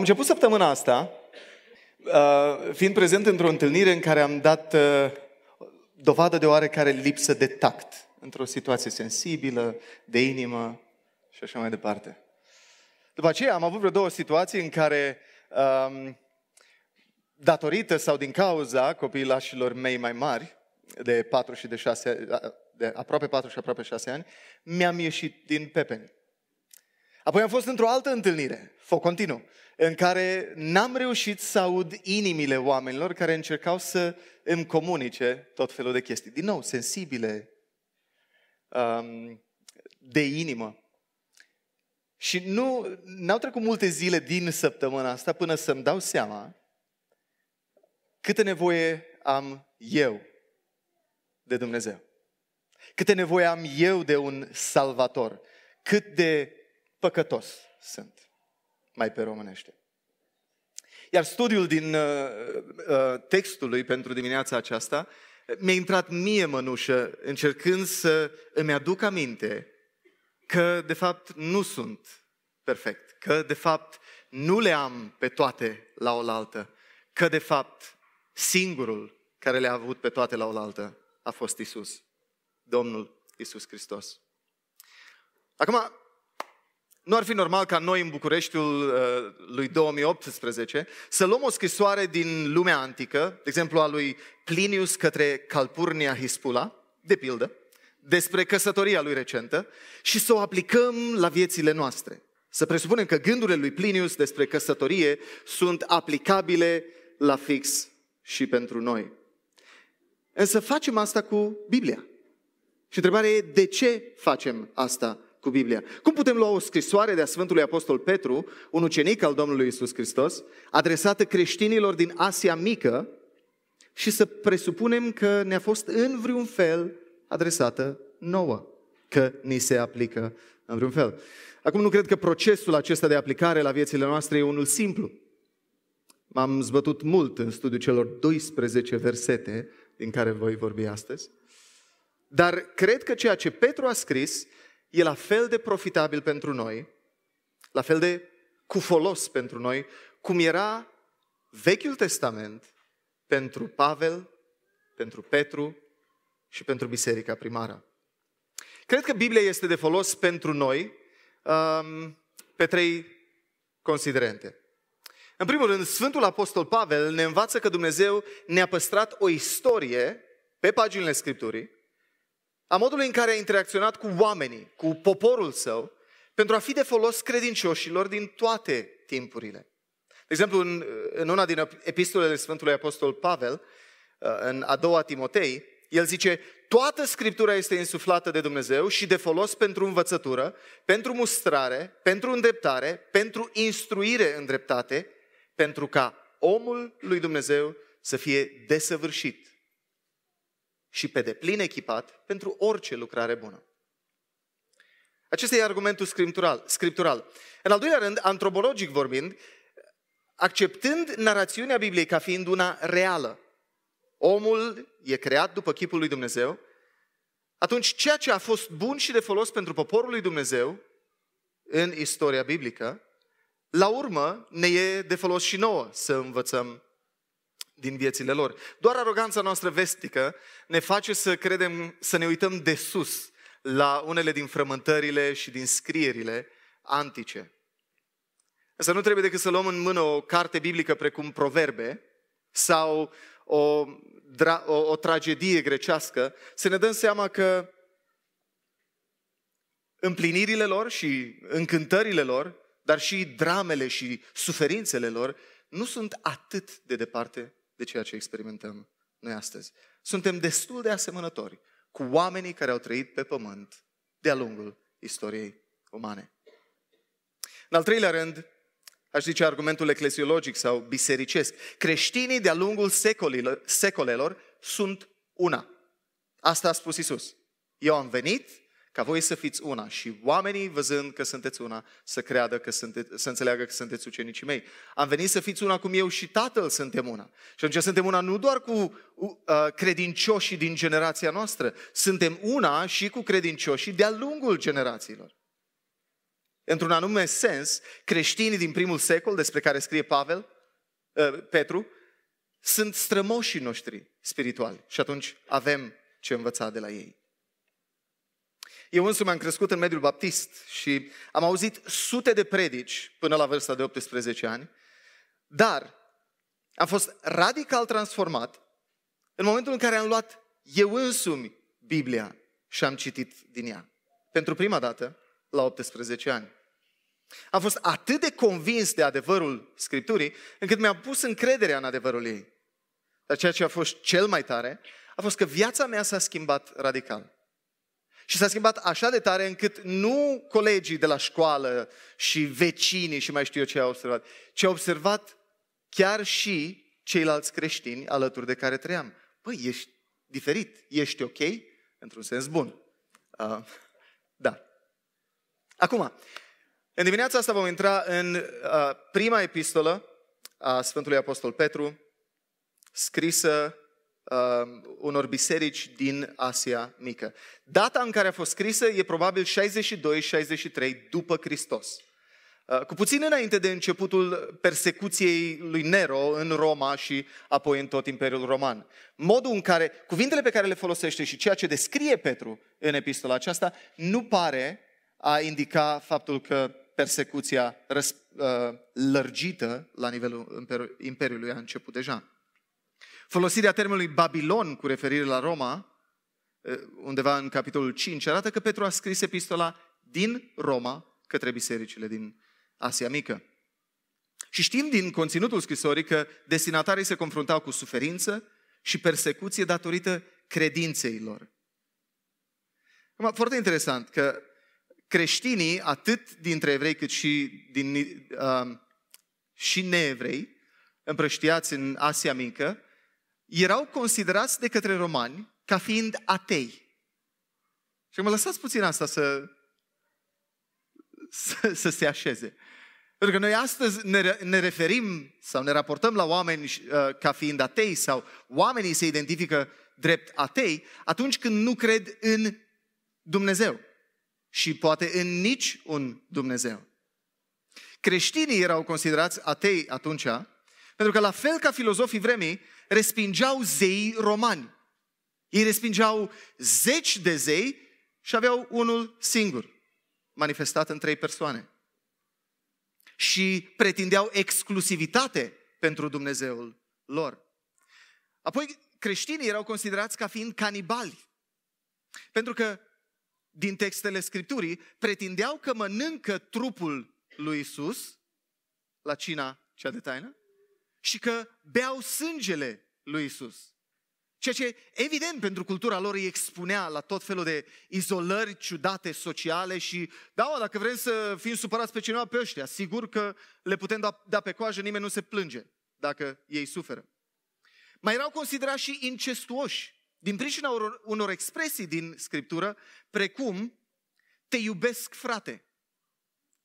Am început săptămâna asta, uh, fiind prezent într-o întâlnire în care am dat uh, dovadă de oarecare lipsă de tact, într-o situație sensibilă, de inimă și așa mai departe. După aceea am avut vreo două situații în care, um, datorită sau din cauza copilașilor mei mai mari, de 4 și de 6, de aproape 4 și aproape 6 ani, mi-am ieșit din pepeni. Apoi am fost într-o altă întâlnire, foc continuu, în care n-am reușit să aud inimile oamenilor care încercau să îmi comunice tot felul de chestii. Din nou, sensibile, um, de inimă. Și nu, n-au trecut multe zile din săptămâna asta până să-mi dau seama câtă nevoie am eu de Dumnezeu. Câte nevoie am eu de un salvator. Cât de păcătos sunt, mai pe românește. Iar studiul din uh, uh, textului pentru dimineața aceasta mi-a intrat mie mănușă încercând să îmi aduc aminte că de fapt nu sunt perfect, că de fapt nu le am pe toate la oaltă, că de fapt singurul care le-a avut pe toate la oaltă a fost Isus, Domnul Isus Hristos. Acum, nu ar fi normal ca noi în Bucureștiul uh, lui 2018 să luăm o scrisoare din lumea antică, de exemplu a lui Plinius către Calpurnia Hispula, de pildă, despre căsătoria lui recentă și să o aplicăm la viețile noastre. Să presupunem că gândurile lui Plinius despre căsătorie sunt aplicabile la fix și pentru noi. Însă facem asta cu Biblia. Și întrebarea e de ce facem asta cu Biblia. Cum putem lua o scrisoare de a Sfântului Apostol Petru, un ucenic al Domnului Isus Hristos, adresată creștinilor din Asia Mică și să presupunem că ne-a fost în vreun fel adresată nouă, că ni se aplică în vreun fel. Acum nu cred că procesul acesta de aplicare la viețile noastre e unul simplu. M-am zbătut mult în studiul celor 12 versete din care voi vorbi astăzi. Dar cred că ceea ce Petru a scris e la fel de profitabil pentru noi, la fel de cu folos pentru noi, cum era Vechiul Testament pentru Pavel, pentru Petru și pentru Biserica Primară. Cred că Biblia este de folos pentru noi um, pe trei considerente. În primul rând, Sfântul Apostol Pavel ne învață că Dumnezeu ne-a păstrat o istorie pe paginile Scripturii a modului în care a interacționat cu oamenii, cu poporul său, pentru a fi de folos credincioșilor din toate timpurile. De exemplu, în, în una din epistolele Sfântului Apostol Pavel, uh, în a doua Timotei, el zice, toată Scriptura este insuflată de Dumnezeu și de folos pentru învățătură, pentru mustrare, pentru îndreptare, pentru instruire în dreptate, pentru ca omul lui Dumnezeu să fie desăvârșit și pe deplin echipat pentru orice lucrare bună. Acesta e argumentul scriptural. scriptural. În al doilea rând, antropologic vorbind, acceptând narațiunea Bibliei ca fiind una reală, omul e creat după chipul lui Dumnezeu, atunci ceea ce a fost bun și de folos pentru poporul lui Dumnezeu în istoria biblică, la urmă ne e de folos și nouă să învățăm din viețile lor. Doar aroganța noastră vestică ne face să credem, să ne uităm de sus la unele din frământările și din scrierile antice. Însă nu trebuie decât să luăm în mână o carte biblică precum Proverbe sau o, dra- o, o tragedie grecească, să ne dăm seama că împlinirile lor și încântările lor, dar și dramele și suferințele lor, nu sunt atât de departe de ceea ce experimentăm noi astăzi. Suntem destul de asemănători cu oamenii care au trăit pe pământ de-a lungul istoriei umane. În al treilea rând, aș zice argumentul eclesiologic sau bisericesc. Creștinii de-a lungul secolilor, secolelor sunt una. Asta a spus Isus. Eu am venit ca voi să fiți una și oamenii, văzând că sunteți una, să creadă că sunteți, să înțeleagă că sunteți ucenicii mei. Am venit să fiți una cum eu și Tatăl suntem una. Și atunci suntem una nu doar cu uh, credincioșii din generația noastră, suntem una și cu credincioșii de-a lungul generațiilor. într-un anume sens, creștinii din primul secol, despre care scrie Pavel, uh, Petru, sunt strămoșii noștri spirituali și atunci avem ce învăța de la ei. Eu însumi am crescut în mediul baptist și am auzit sute de predici până la vârsta de 18 ani, dar am fost radical transformat în momentul în care am luat eu însumi Biblia și am citit din ea. Pentru prima dată, la 18 ani. Am fost atât de convins de adevărul Scripturii, încât mi-am pus încrederea în adevărul ei. Dar ceea ce a fost cel mai tare, a fost că viața mea s-a schimbat radical. Și s-a schimbat așa de tare încât nu colegii de la școală și vecinii și mai știu eu ce au observat, ci au observat chiar și ceilalți creștini alături de care trăiam. Păi, ești diferit, ești ok? Într-un sens bun. Uh, da. Acum, în dimineața asta vom intra în uh, prima epistolă a Sfântului Apostol Petru, scrisă uh, unor biserici din Asia Mică. Data în care a fost scrisă e probabil 62-63 după Hristos. Uh, cu puțin înainte de începutul persecuției lui Nero în Roma și apoi în tot Imperiul Roman. Modul în care, cuvintele pe care le folosește și ceea ce descrie Petru în epistola aceasta, nu pare a indica faptul că persecuția răs, uh, lărgită la nivelul Imperiului a început deja. Folosirea termenului Babilon cu referire la Roma, uh, undeva în capitolul 5, arată că Petru a scris epistola din Roma către bisericile din Asia Mică. Și știm din conținutul scrisorii că destinatarii se confruntau cu suferință și persecuție datorită credinței lor. Foarte interesant că creștinii, atât dintre evrei cât și, din, uh, și neevrei, împrăștiați în Asia Mică, erau considerați de către romani ca fiind atei. Și mă lăsați puțin asta să, să, să se așeze. Pentru că noi astăzi ne, ne referim sau ne raportăm la oameni uh, ca fiind atei sau oamenii se identifică drept atei atunci când nu cred în Dumnezeu și poate în nici un Dumnezeu. Creștinii erau considerați atei atunci, pentru că la fel ca filozofii vremii, respingeau zei romani. Ei respingeau zeci de zei și aveau unul singur, manifestat în trei persoane. Și pretindeau exclusivitate pentru Dumnezeul lor. Apoi, creștinii erau considerați ca fiind canibali. Pentru că din textele Scripturii pretindeau că mănâncă trupul lui Isus la cina cea de taină și că beau sângele lui Isus. Ceea ce, evident, pentru cultura lor îi expunea la tot felul de izolări ciudate sociale și, da, dacă vrem să fim supărați pe cineva pe ăștia, sigur că le putem da, da pe coajă, nimeni nu se plânge dacă ei suferă. Mai erau considerați și incestuoși. Din pricina unor, unor expresii din Scriptură, precum te iubesc frate,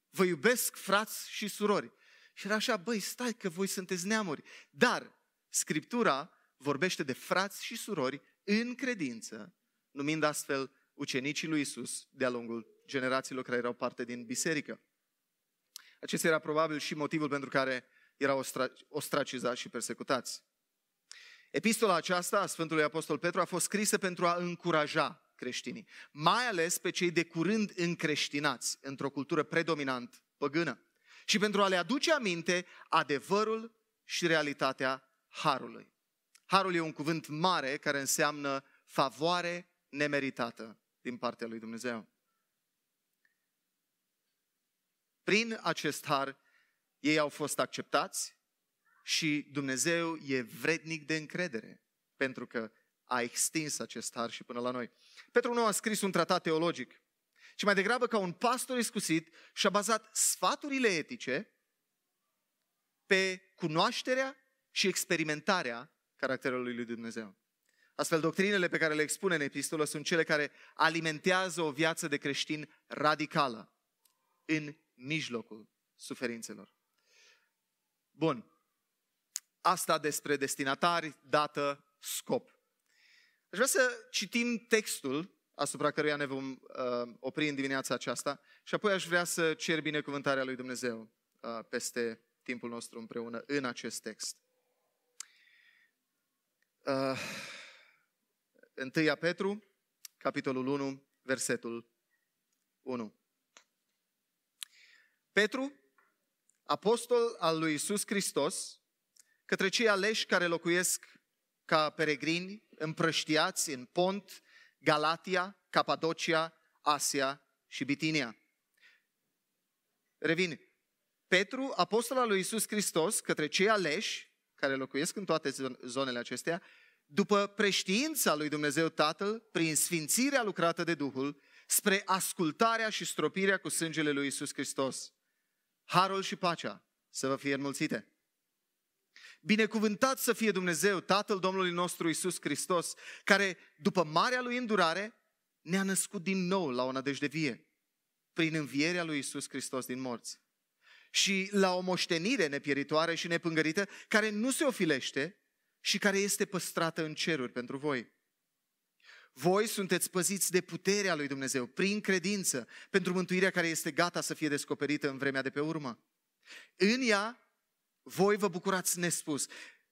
vă iubesc frați și surori. Și era așa, băi, stai că voi sunteți neamuri. Dar Scriptura vorbește de frați și surori în credință, numind astfel ucenicii lui Isus de-a lungul generațiilor care erau parte din biserică. Acesta era probabil și motivul pentru care erau ostracizați și persecutați. Epistola aceasta a Sfântului Apostol Petru a fost scrisă pentru a încuraja creștinii, mai ales pe cei de curând încreștinați într-o cultură predominant păgână și pentru a le aduce aminte adevărul și realitatea harului. Harul e un cuvânt mare care înseamnă favoare nemeritată din partea lui Dumnezeu. Prin acest har, ei au fost acceptați, și Dumnezeu e vrednic de încredere, pentru că a extins acest har și până la noi. Petru nu a scris un tratat teologic, ci mai degrabă ca un pastor iscusit și-a bazat sfaturile etice pe cunoașterea și experimentarea caracterului lui Dumnezeu. Astfel, doctrinele pe care le expune în epistolă sunt cele care alimentează o viață de creștin radicală în mijlocul suferințelor. Bun. Asta despre destinatari, dată, scop. Aș vrea să citim textul asupra căruia ne vom uh, opri în dimineața aceasta și apoi aș vrea să cer binecuvântarea lui Dumnezeu uh, peste timpul nostru împreună în acest text. Uh, 1 Petru, capitolul 1, versetul 1. Petru, apostol al lui Isus Hristos, către cei aleși care locuiesc ca peregrini împrăștiați în Pont, Galatia, Capadocia, Asia și Bitinia. Revin. Petru, apostol al lui Isus Hristos, către cei aleși care locuiesc în toate zonele acestea, după preștiința lui Dumnezeu Tatăl, prin sfințirea lucrată de Duhul, spre ascultarea și stropirea cu sângele lui Isus Hristos. Harul și pacea să vă fie înmulțite. Binecuvântat să fie Dumnezeu, Tatăl Domnului nostru Isus Hristos, care, după marea lui îndurare, ne-a născut din nou la o nădejde vie, prin învierea lui Isus Hristos din morți. Și la o moștenire nepieritoare și nepângărită, care nu se ofilește și care este păstrată în ceruri pentru voi. Voi sunteți păziți de puterea lui Dumnezeu, prin credință, pentru mântuirea care este gata să fie descoperită în vremea de pe urmă. În ea voi vă bucurați nespus.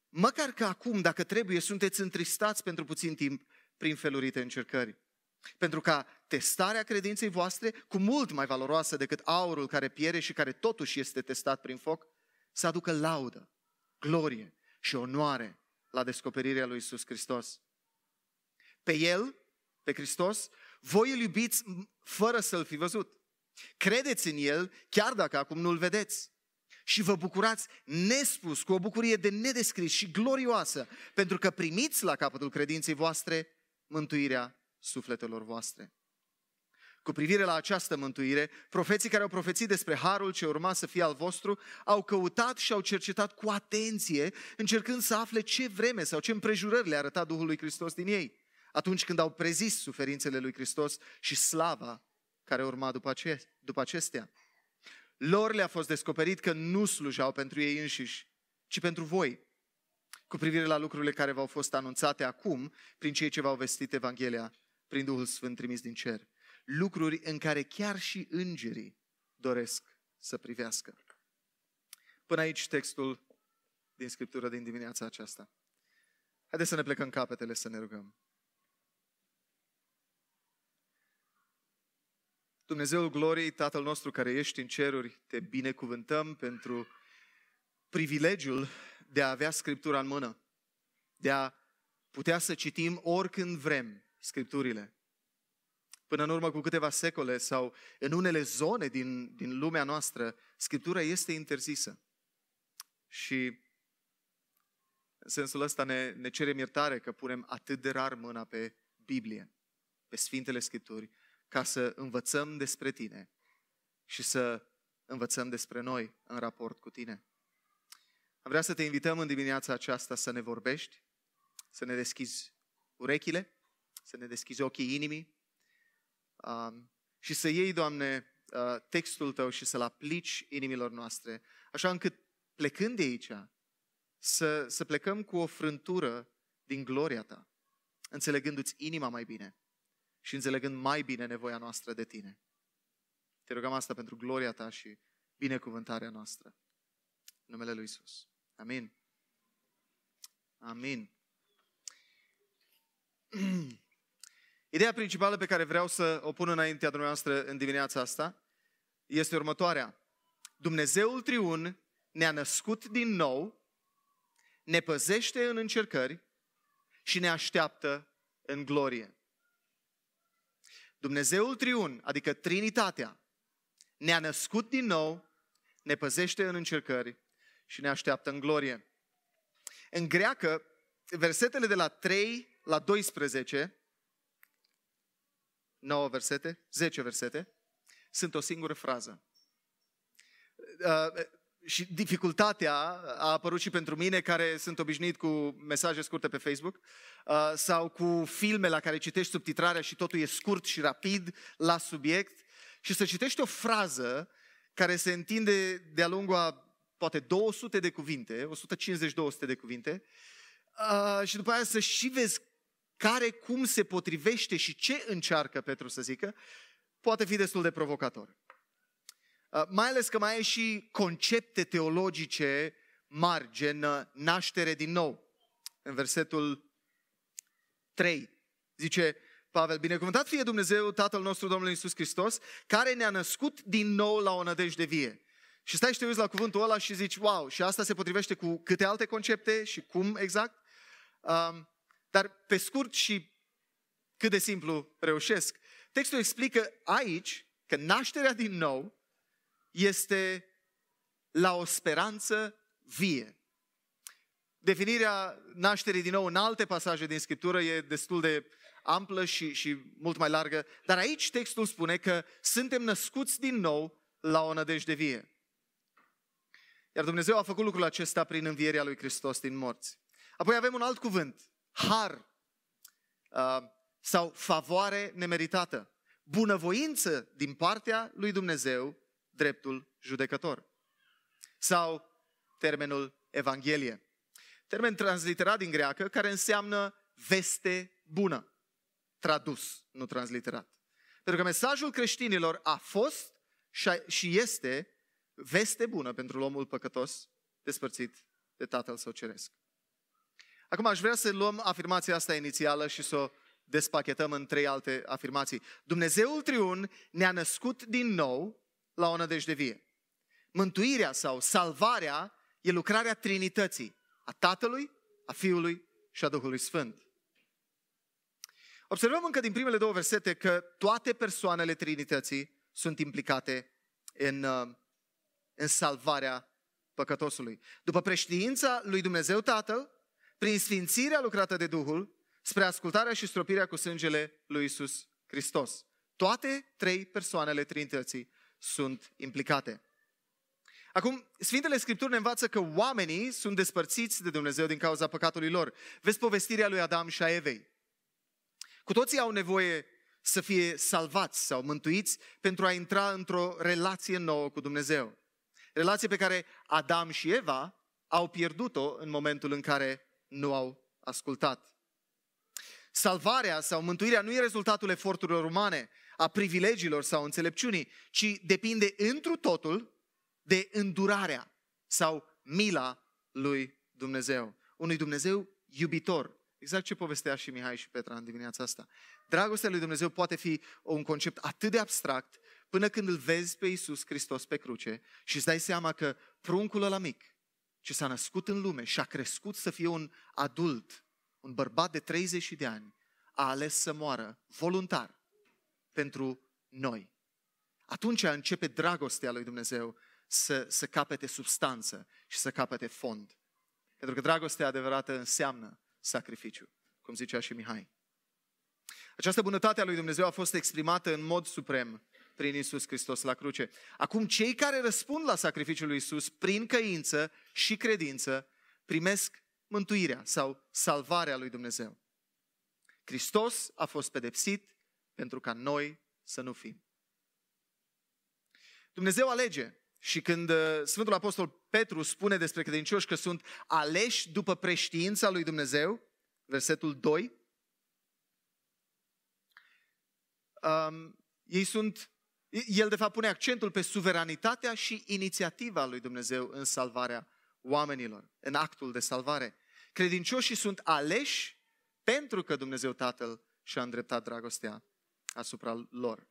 Măcar că acum, dacă trebuie, sunteți întristați pentru puțin timp prin felurite încercări. Pentru ca testarea credinței voastre, cu mult mai valoroasă decât aurul care piere și care totuși este testat prin foc, să aducă laudă, glorie și onoare la descoperirea lui Isus Hristos. Pe El, pe Hristos, voi îl iubiți fără să-L fi văzut. Credeți în El, chiar dacă acum nu-L vedeți și vă bucurați nespus, cu o bucurie de nedescris și glorioasă, pentru că primiți la capătul credinței voastre mântuirea sufletelor voastre. Cu privire la această mântuire, profeții care au profețit despre harul ce urma să fie al vostru au căutat și au cercetat cu atenție, încercând să afle ce vreme sau ce împrejurări le arăta Duhul lui Hristos din ei, atunci când au prezis suferințele lui Hristos și slava care urma după acestea. Lor le-a fost descoperit că nu slujau pentru ei înșiși, ci pentru voi, cu privire la lucrurile care v-au fost anunțate acum prin cei ce v-au vestit Evanghelia prin Duhul Sfânt trimis din cer. Lucruri în care chiar și îngerii doresc să privească. Până aici textul din Scriptură din dimineața aceasta. Haideți să ne plecăm capetele să ne rugăm. Dumnezeul gloriei, Tatăl nostru care ești în ceruri, te binecuvântăm pentru privilegiul de a avea Scriptura în mână, de a putea să citim oricând vrem Scripturile. Până în urmă cu câteva secole sau în unele zone din, din lumea noastră, Scriptura este interzisă. Și în sensul ăsta ne, ne cerem iertare că punem atât de rar mâna pe Biblie, pe Sfintele Scripturi, ca să învățăm despre tine și să învățăm despre noi în raport cu tine. Am vrea să te invităm în dimineața aceasta să ne vorbești, să ne deschizi urechile, să ne deschizi ochii inimii um, și să iei, Doamne, uh, textul Tău și să-l aplici inimilor noastre, așa încât plecând de aici, să, să plecăm cu o frântură din gloria Ta, înțelegându-ți inima mai bine și înțelegând mai bine nevoia noastră de Tine. Te rugăm asta pentru gloria Ta și binecuvântarea noastră. În numele Lui Isus. Amin. Amin. Ideea principală pe care vreau să o pun înaintea dumneavoastră în dimineața asta este următoarea. Dumnezeul triun ne-a născut din nou, ne păzește în încercări și ne așteaptă în glorie. Dumnezeul triun, adică Trinitatea, ne-a născut din nou, ne păzește în încercări și ne așteaptă în glorie. În greacă, versetele de la 3 la 12, 9 versete, 10 versete, sunt o singură frază. Uh, și dificultatea a apărut și pentru mine, care sunt obișnuit cu mesaje scurte pe Facebook, uh, sau cu filme la care citești subtitrarea și totul e scurt și rapid la subiect, și să citești o frază care se întinde de-a lungul a poate 200 de cuvinte, 150-200 de cuvinte, uh, și după aia să și vezi care cum se potrivește și ce încearcă Petru să zică, poate fi destul de provocator. Uh, mai ales că mai ai și concepte teologice mari, gen uh, naștere din nou. În versetul 3 zice Pavel, binecuvântat fie Dumnezeu, Tatăl nostru, Domnul Iisus Hristos, care ne-a născut din nou la o nădejde vie. Și stai și te uiți la cuvântul ăla și zici, wow, și asta se potrivește cu câte alte concepte și cum exact? Um, dar pe scurt și cât de simplu reușesc, textul explică aici că nașterea din nou este la o speranță vie. Definirea nașterii din nou în alte pasaje din Scriptură e destul de amplă și, și mult mai largă, dar aici textul spune că suntem născuți din nou la o nădejde vie. Iar Dumnezeu a făcut lucrul acesta prin învierea lui Hristos din morți. Apoi avem un alt cuvânt, har uh, sau favoare nemeritată. Bunăvoință din partea lui Dumnezeu, dreptul judecător. Sau termenul Evanghelie. Termen transliterat din greacă care înseamnă veste bună. Tradus, nu transliterat. Pentru că mesajul creștinilor a fost și este veste bună pentru omul păcătos despărțit de Tatăl Său Ceresc. Acum aș vrea să luăm afirmația asta inițială și să o despachetăm în trei alte afirmații. Dumnezeul triun ne-a născut din nou la o nădejde vie. Mântuirea sau salvarea e lucrarea Trinității, a Tatălui, a Fiului și a Duhului Sfânt. Observăm încă din primele două versete că toate persoanele Trinității sunt implicate în, uh, în salvarea păcătosului. După preștiința lui Dumnezeu Tatăl, prin sfințirea lucrată de Duhul, spre ascultarea și stropirea cu sângele lui Isus Hristos. Toate trei persoanele Trinității sunt implicate. Acum, Sfintele Scripturi ne învață că oamenii sunt despărțiți de Dumnezeu din cauza păcatului lor. Vezi povestirea lui Adam și a Evei. Cu toții au nevoie să fie salvați sau mântuiți pentru a intra într-o relație nouă cu Dumnezeu. Relație pe care Adam și Eva au pierdut-o în momentul în care nu au ascultat. Salvarea sau mântuirea nu e rezultatul eforturilor umane, a privilegiilor sau înțelepciunii, ci depinde întru totul de îndurarea sau mila lui Dumnezeu. Unui Dumnezeu iubitor. Exact ce povestea și Mihai și Petra în dimineața asta. Dragostea lui Dumnezeu poate fi un concept atât de abstract până când îl vezi pe Iisus Hristos pe cruce și îți dai seama că pruncul ăla mic ce s-a născut în lume și a crescut să fie un adult, un bărbat de 30 de ani, a ales să moară voluntar pentru noi. Atunci începe dragostea lui Dumnezeu să, să capete substanță și să capete fond. Pentru că dragostea adevărată înseamnă sacrificiu, cum zicea și Mihai. Această bunătate a lui Dumnezeu a fost exprimată în mod suprem prin Isus Hristos la cruce. Acum, cei care răspund la sacrificiul lui Isus prin căință și credință primesc mântuirea sau salvarea lui Dumnezeu. Hristos a fost pedepsit pentru ca noi să nu fim. Dumnezeu alege și când uh, Sfântul Apostol Petru spune despre credincioși că sunt aleși după preștiința lui Dumnezeu, versetul 2, um, ei sunt, el de fapt pune accentul pe suveranitatea și inițiativa lui Dumnezeu în salvarea oamenilor, în actul de salvare. Credincioșii sunt aleși pentru că Dumnezeu Tatăl și-a îndreptat dragostea asupra lor.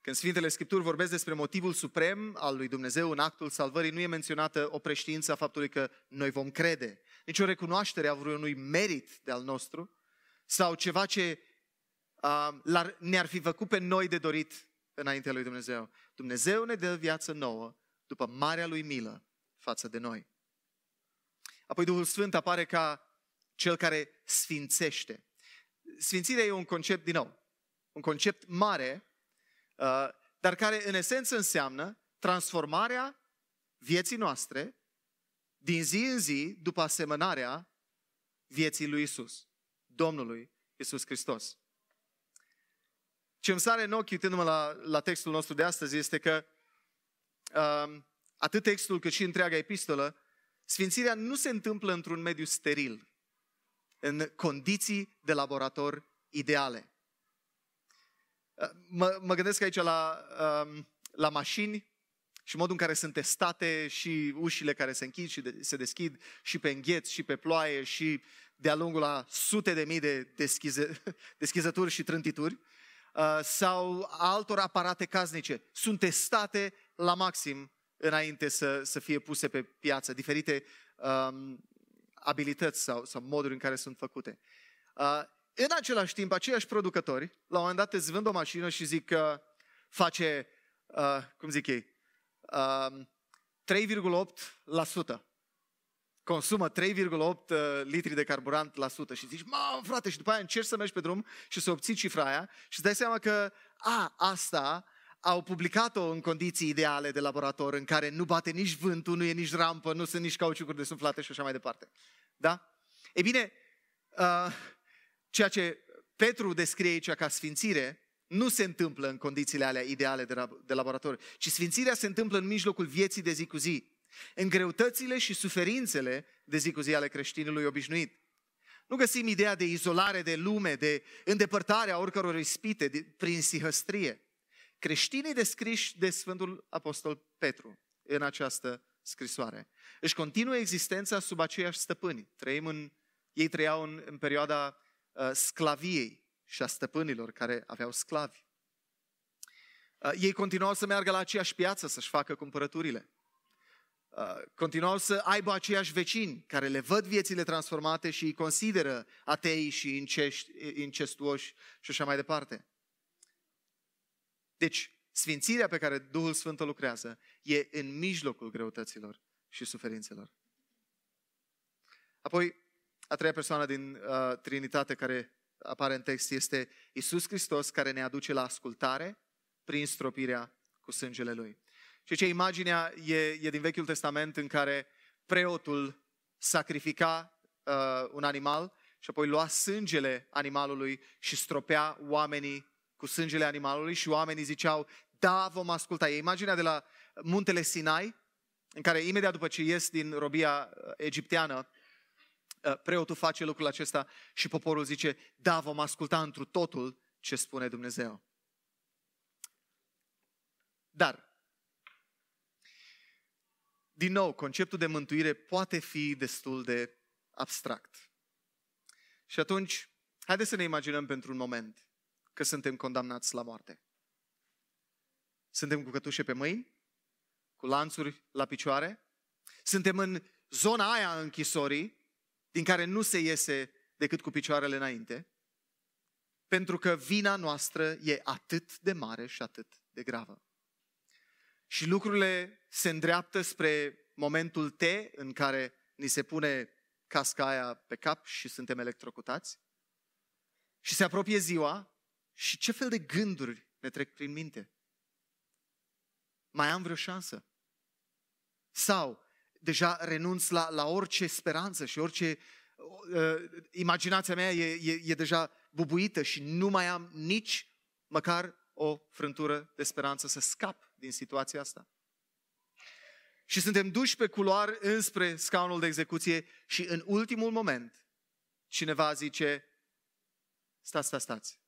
Când Sfintele Scripturi vorbesc despre motivul suprem al lui Dumnezeu în actul salvării, nu e menționată o preștiință a faptului că noi vom crede, nici o recunoaștere a vreunui merit de al nostru sau ceva ce uh, ne-ar fi făcut pe noi de dorit înaintea lui Dumnezeu. Dumnezeu ne dă viață nouă după marea lui milă față de noi. Apoi Duhul Sfânt apare ca cel care sfințește. Sfințirea e un concept, din nou, un concept mare, uh, dar care în esență înseamnă transformarea vieții noastre din zi în zi după asemănarea vieții lui Isus, Domnului Isus Hristos. Ce îmi sare în ochi uitându-mă la, la textul nostru de astăzi este că um, atât textul cât și întreaga epistolă, sfințirea nu se întâmplă într-un mediu steril. În condiții de laborator ideale. Mă, mă gândesc aici la, um, la mașini și modul în care sunt testate și ușile care se închid și de, se deschid și pe îngheț și pe ploaie și de-a lungul la sute de mii de deschize, deschizături și trântituri uh, sau altor aparate casnice. Sunt testate la maxim înainte să, să fie puse pe piață, diferite um, abilități sau, sau moduri în care sunt făcute. Uh, în același timp, aceiași producători, la un moment dat îți vând o mașină și zic că face, uh, cum zic ei, uh, 3,8%. Consumă 3,8 uh, litri de carburant la sută și zici, mă, frate, și după aia încerci să mergi pe drum și să obții cifra aia și îți dai seama că, a, asta au publicat-o în condiții ideale de laborator, în care nu bate nici vântul, nu e nici rampă, nu sunt nici cauciucuri de suflate și așa mai departe. Da? E bine, uh, ceea ce Petru descrie aici ca sfințire, nu se întâmplă în condițiile alea ideale de, de laborator, ci sfințirea se întâmplă în mijlocul vieții de zi cu zi, în greutățile și suferințele de zi cu zi ale creștinului obișnuit. Nu găsim ideea de izolare de lume, de îndepărtare a oricăror ispite de, prin sihăstrie. Creștinii descriși de Sfântul Apostol Petru în această scrisoare își continuă existența sub aceiași stăpâni. Trăim în, ei trăiau în, în perioada uh, sclaviei și a stăpânilor care aveau sclavi. Uh, ei continuau să meargă la aceeași piață să-și facă cumpărăturile. Uh, continuau să aibă aceiași vecini care le văd viețile transformate și îi consideră atei și incești, incestuoși și așa mai departe. Deci, sfințirea pe care Duhul Sfânt o lucrează e în mijlocul greutăților și suferințelor. Apoi, a treia persoană din uh, Trinitate care apare în text este Isus Hristos care ne aduce la ascultare prin stropirea cu sângele Lui. Și ce imaginea e, e din Vechiul Testament în care preotul sacrifica uh, un animal și apoi lua sângele animalului și stropea oamenii cu sângele animalului și oamenii ziceau, da, vom asculta. E imaginea de la muntele Sinai, în care imediat după ce ies din robia uh, egipteană, uh, preotul face lucrul acesta și poporul zice, da, vom asculta întru totul ce spune Dumnezeu. Dar, din nou, conceptul de mântuire poate fi destul de abstract. Și atunci, haideți să ne imaginăm pentru un moment că suntem condamnați la moarte. Suntem cu cătușe pe mâini, cu lanțuri la picioare, suntem în zona aia a închisorii, din care nu se iese decât cu picioarele înainte, pentru că vina noastră e atât de mare și atât de gravă. Și lucrurile se îndreaptă spre momentul T în care ni se pune casca aia pe cap și suntem electrocutați. Și se apropie ziua și ce fel de gânduri ne trec prin minte? Mai am vreo șansă? Sau deja renunț la, la orice speranță și orice uh, imaginația mea e, e, e deja bubuită și nu mai am nici măcar o frântură de speranță să scap din situația asta. Și suntem duși pe culoar înspre scaunul de execuție și în ultimul moment cineva zice, stați, stați, stați,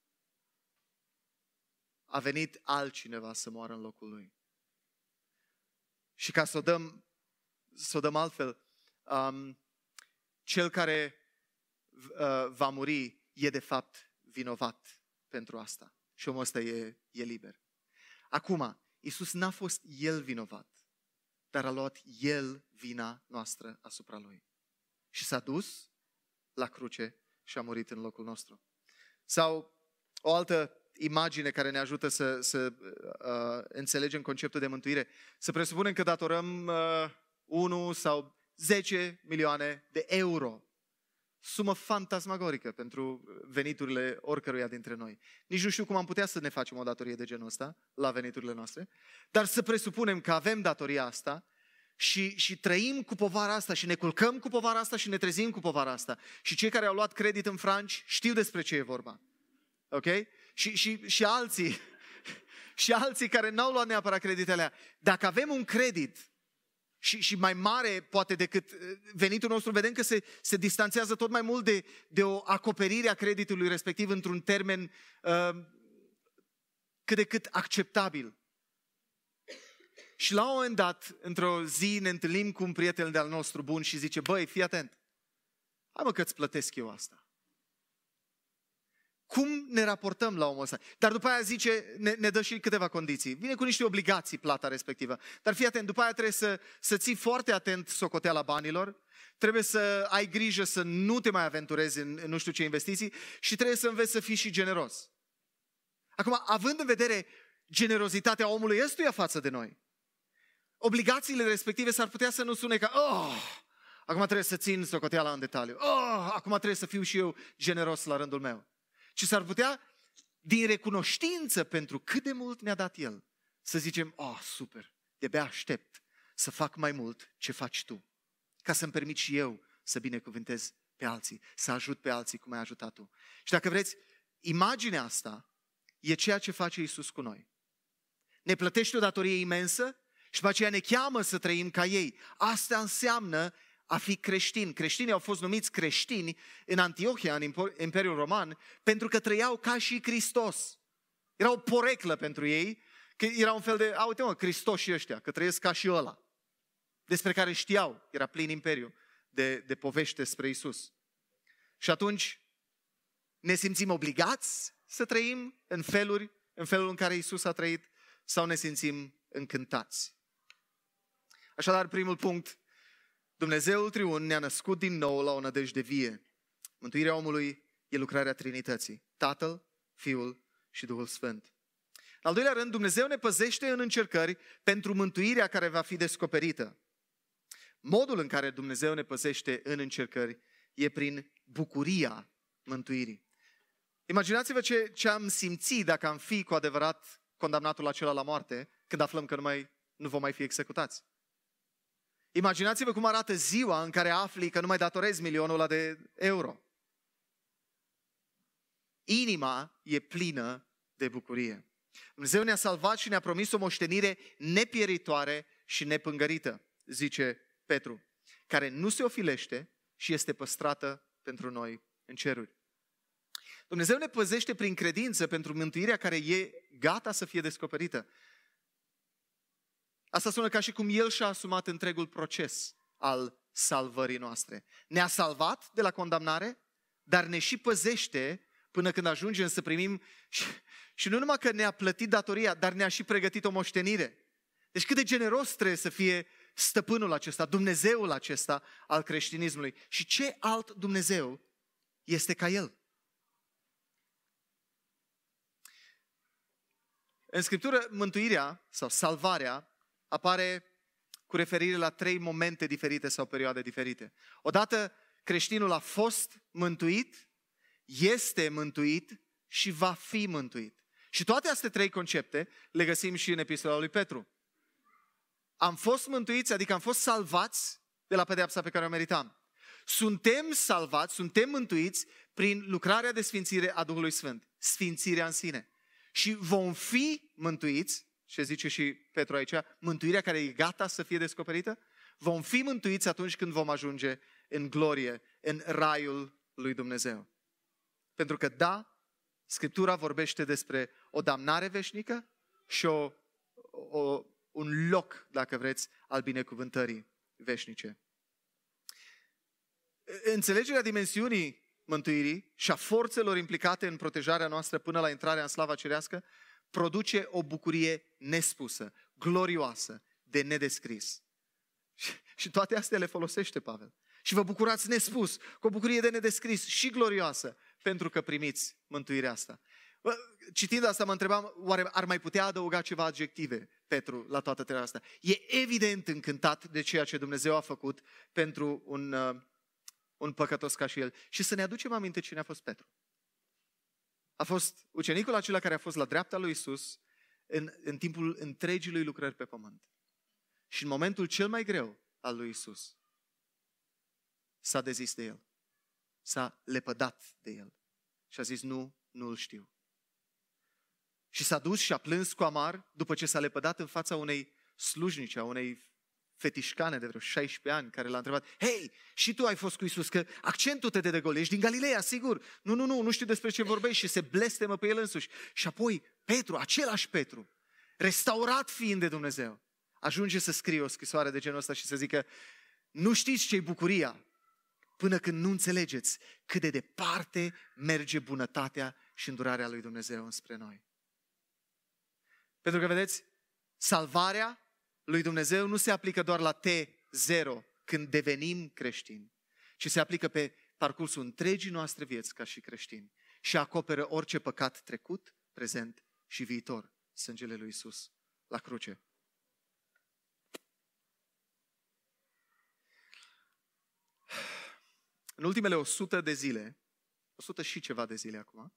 a venit altcineva să moară în locul lui. Și ca să o dăm, să o dăm altfel, um, cel care uh, va muri e de fapt vinovat pentru asta. Și omul ăsta e, e liber. Acum, Isus n-a fost el vinovat, dar a luat el vina noastră asupra lui. Și s-a dus la cruce și a murit în locul nostru. Sau o altă imagine care ne ajută să, să uh, înțelegem conceptul de mântuire. Să presupunem că datorăm uh, 1 sau 10 milioane de euro. Sumă fantasmagorică pentru veniturile oricăruia dintre noi. Nici nu știu cum am putea să ne facem o datorie de genul ăsta la veniturile noastre, dar să presupunem că avem datoria asta și, și trăim cu povara asta și ne culcăm cu povara asta și ne trezim cu povara asta. Și cei care au luat credit în franci știu despre ce e vorba. Ok? Și, și, și alții, și alții care n-au luat neapărat creditele alea. Dacă avem un credit și, și mai mare poate decât uh, venitul nostru, vedem că se, se distanțează tot mai mult de, de o acoperire a creditului respectiv într-un termen uh, cât de cât acceptabil. Și la un moment dat, într-o zi, ne întâlnim cu un prieten de-al nostru bun și zice, băi, fii atent, hai mă că îți plătesc eu asta. Cum ne raportăm la omul ăsta? Dar după aia zice, ne, ne dă și câteva condiții. Vine cu niște obligații plata respectivă. Dar fii atent, după aia trebuie să, să ții foarte atent socoteala banilor, trebuie să ai grijă să nu te mai aventurezi în, în nu știu ce investiții și trebuie să înveți să fii și generos. Acum, având în vedere generozitatea omului ăstuia față de noi, obligațiile respective s-ar putea să nu sune ca, oh, acum trebuie să țin socoteala în detaliu, oh, acum trebuie să fiu și eu generos la rândul meu. Ci s-ar putea, din recunoștință pentru cât de mult ne-a dat El, să zicem, oh, super, de-abia aștept să fac mai mult ce faci tu, ca să-mi permit și eu să binecuvântez pe alții, să ajut pe alții cum ai ajutat tu. Și dacă vreți, imaginea asta e ceea ce face Isus cu noi. Ne plătește o datorie imensă și după aceea ne cheamă să trăim ca ei. Asta înseamnă a fi creștin. Creștinii au fost numiți creștini în Antiohia, în Imperiul Roman, pentru că trăiau ca și Hristos. Era o poreclă pentru ei, că era un fel de, a, uite mă, Hristos și ăștia, că trăiesc ca și ăla. Despre care știau, era plin imperiu de, de povești despre Isus. Și atunci ne simțim obligați să trăim în feluri, în felul în care Isus a trăit, sau ne simțim încântați. Așadar, primul punct, Dumnezeul triun ne-a născut din nou la o nădejde vie. Mântuirea omului e lucrarea Trinității. Tatăl, Fiul și Duhul Sfânt. În al doilea rând, Dumnezeu ne păzește în încercări pentru mântuirea care va fi descoperită. Modul în care Dumnezeu ne păzește în încercări e prin bucuria mântuirii. Imaginați-vă ce, ce am simțit dacă am fi cu adevărat condamnatul acela la moarte când aflăm că nu, mai, nu vom mai fi executați. Imaginați-vă cum arată ziua în care afli că nu mai datorezi milionul ăla de euro. Inima e plină de bucurie. Dumnezeu ne-a salvat și ne-a promis o moștenire nepieritoare și nepângărită, zice Petru, care nu se ofilește și este păstrată pentru noi în ceruri. Dumnezeu ne păzește prin credință pentru mântuirea care e gata să fie descoperită. Asta sună ca și cum El și-a asumat întregul proces al salvării noastre. Ne-a salvat de la condamnare, dar ne și păzește până când ajungem să primim și, și nu numai că ne-a plătit datoria, dar ne-a și pregătit o moștenire. Deci cât de generos trebuie să fie stăpânul acesta, Dumnezeul acesta al creștinismului. Și ce alt Dumnezeu este ca El? În Scriptură, mântuirea sau salvarea apare cu referire la trei momente diferite sau perioade diferite. Odată, creștinul a fost mântuit, este mântuit și va fi mântuit. Și toate aceste trei concepte le găsim și în epistola lui Petru. Am fost mântuiți, adică am fost salvați de la pedeapsa pe care o meritam. Suntem salvați, suntem mântuiți prin lucrarea de sfințire a Duhului Sfânt, sfințirea în sine. Și vom fi mântuiți ce zice și Petru aici, mântuirea care e gata să fie descoperită, vom fi mântuiți atunci când vom ajunge în glorie, în raiul lui Dumnezeu. Pentru că da, Scriptura vorbește despre o damnare veșnică și o, o, un loc, dacă vreți, al binecuvântării veșnice. Înțelegerea dimensiunii mântuirii și a forțelor implicate în protejarea noastră până la intrarea în slava cerească produce o bucurie nespusă, glorioasă, de nedescris. Și toate astea le folosește Pavel. Și vă bucurați nespus, cu o bucurie de nedescris și glorioasă, pentru că primiți mântuirea asta. Citind asta mă întrebam, oare ar mai putea adăuga ceva adjective Petru la toată treaba asta? E evident încântat de ceea ce Dumnezeu a făcut pentru un, uh, un păcătos ca și el. Și să ne aducem aminte cine a fost Petru a fost ucenicul acela care a fost la dreapta lui Isus în, în timpul întregii lui lucrări pe pământ. Și în momentul cel mai greu al lui Isus s-a dezis de el. S-a lepădat de el. Și a zis, nu, nu îl știu. Și s-a dus și a plâns cu amar după ce s-a lepădat în fața unei slujnice, a unei fetișcane de vreo 16 ani care l-a întrebat, hei, și tu ai fost cu Isus, că accentul te de gol, ești din Galileea, sigur. Nu, nu, nu, nu știu despre ce vorbești și se blestemă pe el însuși. Și apoi Petru, același Petru, restaurat fiind de Dumnezeu, ajunge să scrie o scrisoare de genul ăsta și să zică, nu știți ce-i bucuria până când nu înțelegeți cât de departe merge bunătatea și îndurarea lui Dumnezeu înspre noi. Pentru că, vedeți, salvarea lui Dumnezeu nu se aplică doar la T0 când devenim creștini, ci se aplică pe parcursul întregii noastre vieți ca și creștini și acoperă orice păcat trecut, prezent și viitor. Sângele lui Isus la cruce. În ultimele 100 de zile, 100 și ceva de zile acum,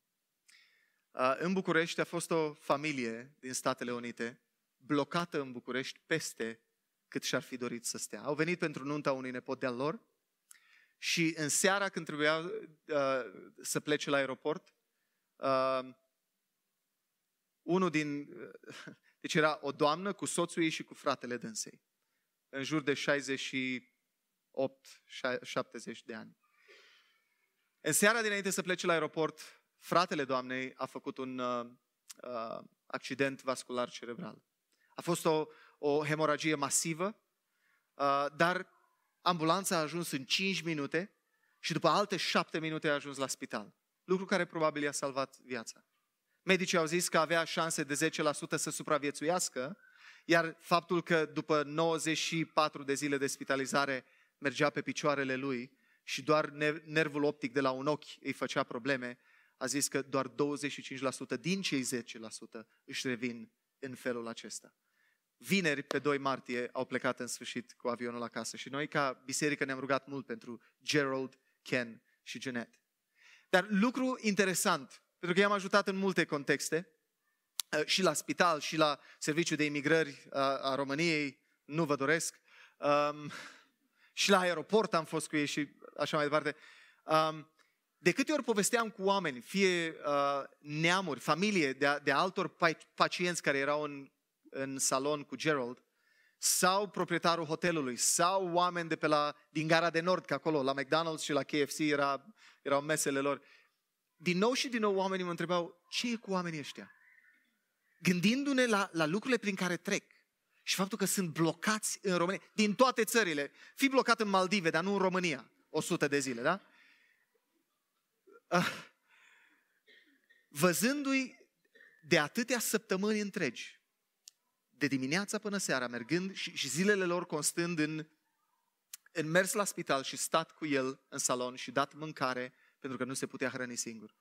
în București a fost o familie din Statele Unite blocată în București peste cât și-ar fi dorit să stea. Au venit pentru nunta unui nepot de-al lor și în seara când trebuia uh, să plece la aeroport, uh, unul din... Uh, deci era o doamnă cu soțul ei și cu fratele dânsei, în jur de 68-70 de ani. În seara dinainte să plece la aeroport, fratele doamnei a făcut un uh, uh, accident vascular cerebral. A fost o, o hemoragie masivă, uh, dar ambulanța a ajuns în 5 minute și după alte 7 minute a ajuns la spital. Lucru care probabil i-a salvat viața. Medicii au zis că avea șanse de 10% să supraviețuiască, iar faptul că după 94 de zile de spitalizare mergea pe picioarele lui și doar nervul optic de la un ochi îi făcea probleme, a zis că doar 25% din cei 10% își revin în felul acesta. Vineri, pe 2 martie, au plecat în sfârșit cu avionul acasă și noi, ca biserică, ne-am rugat mult pentru Gerald, Ken și Jeanette. Dar lucru interesant, pentru că i-am ajutat în multe contexte, uh, și la spital, și la serviciul de imigrări a, uh, a României, nu vă doresc, um, și la aeroport am fost cu ei și așa mai departe. Um, de câte ori povesteam cu oameni, fie uh, neamuri, familie de, de altor pacienți care erau în, în salon cu Gerald, sau proprietarul hotelului, sau oameni de pe la, din gara de nord, că acolo, la McDonald's și la KFC era, erau mesele lor. Din nou și din nou oamenii mă întrebau, ce e cu oamenii ăștia? Gândindu-ne la, la lucrurile prin care trec și faptul că sunt blocați în România, din toate țările. Fi blocat în Maldive, dar nu în România, 100 de zile, da? Ah, văzându-i de atâtea săptămâni întregi, de dimineața până seara, mergând și, și zilele lor constând în, în mers la spital și stat cu el în salon și dat mâncare pentru că nu se putea hrăni singur.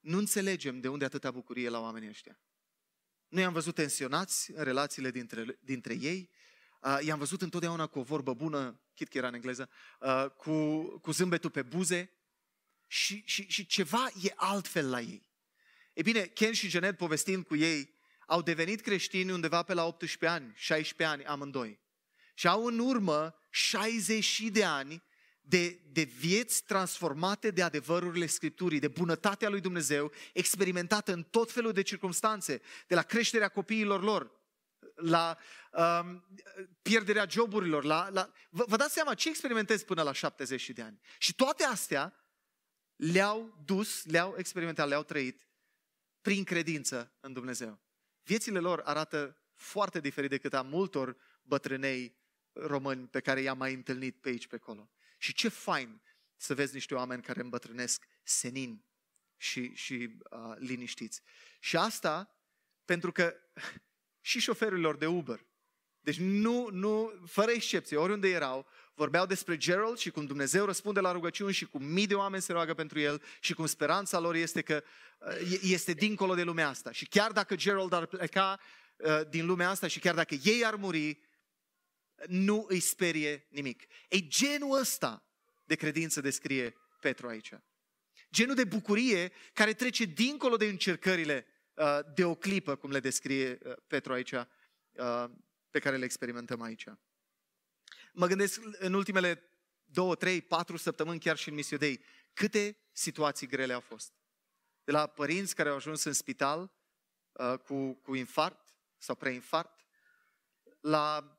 Nu înțelegem de unde atâta bucurie la oamenii ăștia. Nu i-am văzut tensionați în relațiile dintre, dintre ei, uh, i-am văzut întotdeauna cu o vorbă bună, chit că era în engleză, uh, cu, cu zâmbetul pe buze, și, și, și ceva e altfel la ei. E bine, Ken și Janet povestind cu ei, au devenit creștini undeva pe la 18 ani, 16 ani amândoi. Și au în urmă 60 de ani de, de vieți transformate de adevărurile Scripturii, de bunătatea lui Dumnezeu, experimentată în tot felul de circunstanțe, de la creșterea copiilor lor, la um, pierderea joburilor, la, la... Vă, vă dați seama ce experimentez până la 70 de ani. Și toate astea le-au dus, le-au experimentat, le-au trăit prin credință în Dumnezeu. Viețile lor arată foarte diferit decât a multor bătrânei români pe care i-am mai întâlnit pe aici, pe acolo. Și ce fain să vezi niște oameni care îmbătrânesc senin și, și uh, liniștiți. Și asta pentru că și șoferilor de Uber, deci nu, nu, fără excepție, oriunde erau, vorbeau despre Gerald și cum Dumnezeu răspunde la rugăciuni și cum mii de oameni se roagă pentru el și cum speranța lor este că uh, este dincolo de lumea asta. Și chiar dacă Gerald ar pleca uh, din lumea asta și chiar dacă ei ar muri, nu îi sperie nimic. Ei, genul ăsta de credință descrie Petru aici. Genul de bucurie care trece dincolo de încercările uh, de o clipă, cum le descrie Petru aici, pe care le experimentăm aici. Mă gândesc în ultimele două, trei, patru săptămâni, chiar și în Misiodei, câte situații grele au fost. De la părinți care au ajuns în spital uh, cu, cu infart sau preinfart, la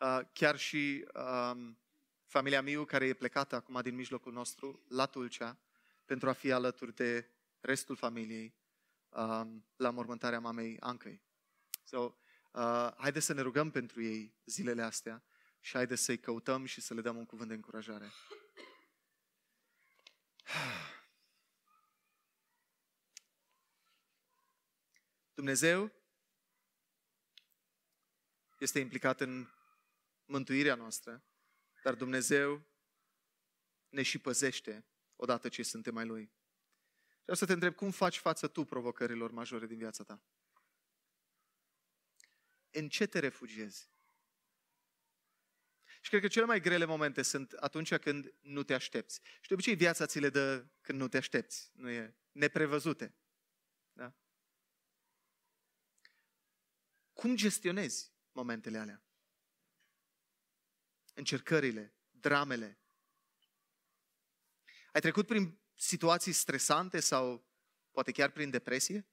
uh, chiar și um, familia Miu, care e plecată acum din mijlocul nostru, la Tulcea, pentru a fi alături de restul familiei um, la mormântarea mamei Ancăi. So, uh, haideți să ne rugăm pentru ei zilele astea și haideți să-i căutăm și să le dăm un cuvânt de încurajare. Dumnezeu este implicat în mântuirea noastră, dar Dumnezeu ne și păzește odată ce suntem mai Lui. Vreau să te întreb, cum faci față tu provocărilor majore din viața ta? În ce te refugiezi? Și cred că cele mai grele momente sunt atunci când nu te aștepți. Și de obicei viața ți le dă când nu te aștepți. Nu e neprevăzute. Da? Cum gestionezi momentele alea? Încercările, dramele. Ai trecut prin situații stresante sau poate chiar prin depresie?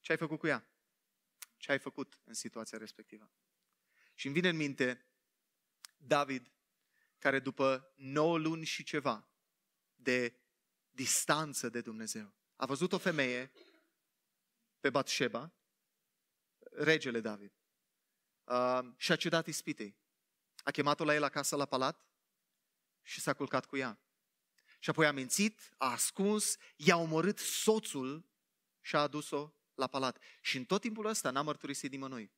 Ce ai făcut cu ea? Ce ai făcut în situația respectivă? Și îmi vine în minte David, care după 9 luni și ceva de distanță de Dumnezeu, a văzut o femeie pe Batșeba, regele David, uh, și a cedat ispitei. A chemat-o la el acasă la palat și s-a culcat cu ea. Și apoi a mințit, a ascuns, i-a omorât soțul și a adus-o la palat. Și în tot timpul ăsta n-a mărturisit nimănui.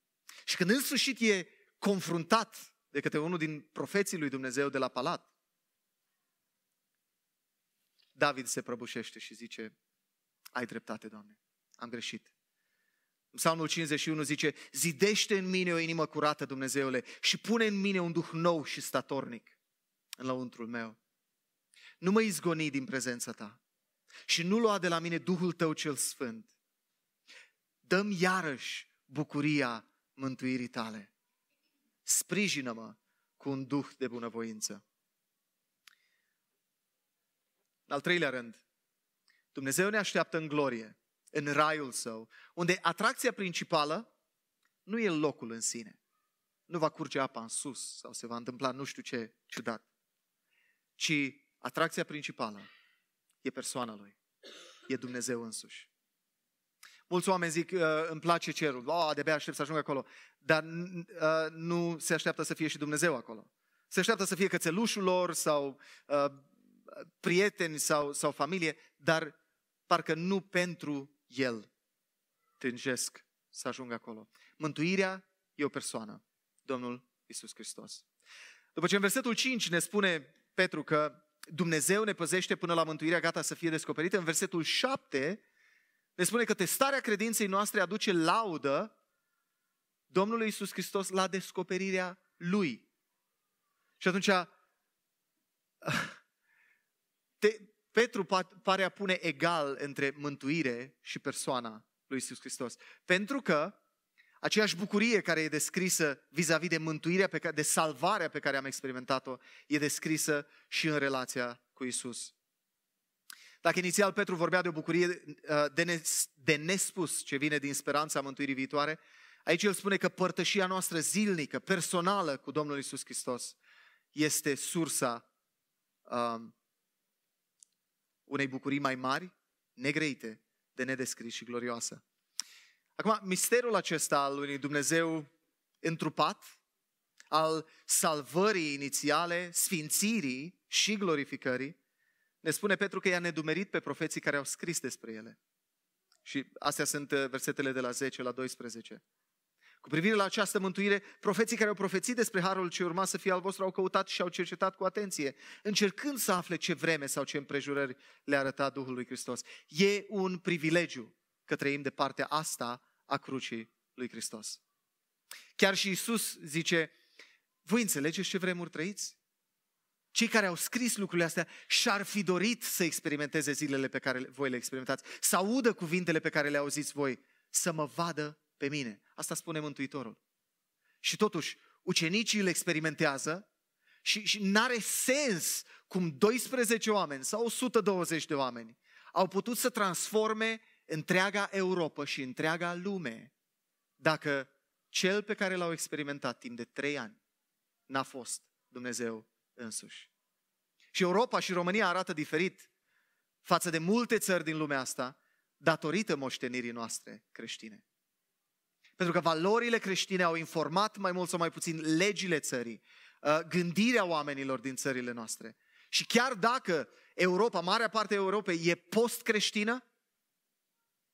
Și când în sfârșit e confruntat de către unul din profeții lui Dumnezeu de la palat, David se prăbușește și zice, ai dreptate, Doamne, am greșit. Psalmul 51 zice, zidește în mine o inimă curată, Dumnezeule, și pune în mine un duh nou și statornic în lăuntrul meu. Nu mă izgoni din prezența ta și nu lua de la mine Duhul tău cel sfânt. Dăm iarăși bucuria mântuirii tale. Sprijină-mă cu un duh de bunăvoință. În al treilea rând, Dumnezeu ne așteaptă în glorie, în raiul său, unde atracția principală nu e locul în sine. Nu va curge apa în sus sau se va întâmpla nu știu ce ciudat ci atracția principală e persoana lui, e Dumnezeu însuși. Mulți oameni zic, uh, îmi place cerul, oh, de-abia aștept să ajung acolo, dar uh, nu se așteaptă să fie și Dumnezeu acolo. Se așteaptă să fie cățelușul lor sau uh, prieteni sau, sau familie, dar parcă nu pentru el tângesc să ajungă acolo. Mântuirea e o persoană, Domnul Isus Hristos. După ce în versetul 5 ne spune Petru că Dumnezeu ne păzește până la mântuirea gata să fie descoperită. În versetul 7 ne spune că testarea credinței noastre aduce laudă Domnului Isus Hristos la descoperirea Lui. Și atunci te, Petru pare a pune egal între mântuire și persoana lui Isus Hristos. Pentru că Aceeași bucurie care e descrisă vis-a-vis de mântuirea, pe care, de salvarea pe care am experimentat-o, e descrisă și în relația cu Isus. Dacă inițial Petru vorbea de o bucurie uh, de, nes, de nespus ce vine din speranța mântuirii viitoare, aici el spune că părtășia noastră zilnică, personală cu Domnul Isus Hristos este sursa um, unei bucurii mai mari, negreite, de nedescris și glorioasă. Acum, misterul acesta al unui Dumnezeu întrupat, al salvării inițiale, sfințirii și glorificării, ne spune Petru că i-a nedumerit pe profeții care au scris despre ele. Și astea sunt uh, versetele de la 10 la 12. Cu privire la această mântuire, profeții care au profețit despre harul ce urma să fie al vostru au căutat și au cercetat cu atenție, încercând să afle ce vreme sau ce împrejurări le arăta Duhul lui Hristos. E un privilegiu că trăim de partea asta a crucii lui Hristos. Chiar și Isus zice, voi înțelegeți ce vremuri trăiți? Cei care au scris lucrurile astea și-ar fi dorit să experimenteze zilele pe care voi le experimentați, să audă cuvintele pe care le auziți voi, să mă vadă pe mine. Asta spune Mântuitorul. Și totuși, ucenicii îl experimentează și, și n-are sens cum 12 oameni sau 120 de oameni au putut să transforme întreaga Europa și întreaga lume dacă cel pe care l-au experimentat timp de trei ani n-a fost Dumnezeu însuși. Și Europa și România arată diferit față de multe țări din lumea asta, datorită moștenirii noastre creștine. Pentru că valorile creștine au informat mai mult sau mai puțin legile țării, uh, gândirea oamenilor din țările noastre. Și chiar dacă Europa, marea parte a Europei, e post-creștină,